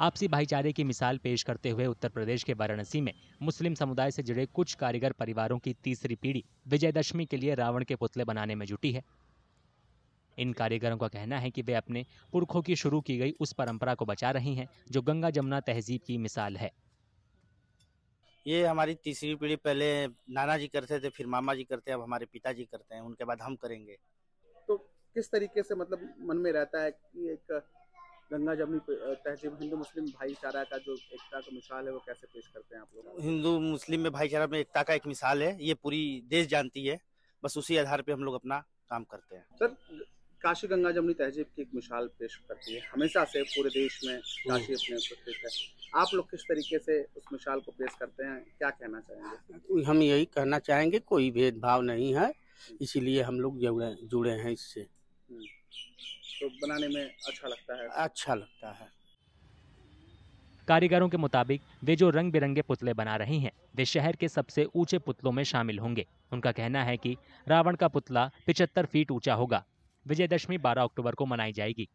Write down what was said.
आपसी भाईचारे की मिसाल पेश करते हुए उत्तर प्रदेश के वाराणसी में मुस्लिम समुदाय से जुड़े कुछ कारीगर परिवारों की तीसरी पीढ़ी विजयदशमी के लिए रावण के पुतले बनाने में जुटी है। इन कारीगरों का कहना है कि वे अपने पुरखों की शुरू की गई उस परंपरा को बचा रही हैं जो गंगा जमुना तहजीब की मिसाल है। ये हमारी तीसरी पीढ़ी पहले नाना जी करते थे फिर मामा जी करते हैं अब हमारे पिताजी करते हैं उनके बाद हम करेंगे। तो किस तरीके से मतलब मन में रहता है कि एक गंगा जमुनी तहजीब हिंदू मुस्लिम भाईचारा का जो एकता का मिसाल है वो कैसे पेश करते हैं आप लोग? हिंदू मुस्लिम में भाईचारा में एकता का एक मिसाल है ये पूरी देश जानती है बस उसी आधार पे हम लोग अपना काम करते हैं। सर काशी गंगा जमुनी तहजीब की एक मिसाल पेश करती है। हमेशा से पूरे देश में काशी अपने उपस्थित है। आप लोग किस तरीके से उस मिसाल को पेश करते हैं? क्या कहना चाहेंगे? हम यही कहना चाहेंगे कोई भेदभाव नहीं है इसीलिए हम लोग जुड़े जुड़े हैं इससे। तो बनाने में अच्छा लगता है। अच्छा लगता है। कारीगरों के मुताबिक वे जो रंग बिरंगे पुतले बना रहे हैं वे शहर के सबसे ऊँचे पुतलों में शामिल होंगे। उनका कहना है कि रावण का पुतला पिचहत्तर फीट ऊँचा होगा। विजयदशमी 12 अक्टूबर को मनाई जाएगी।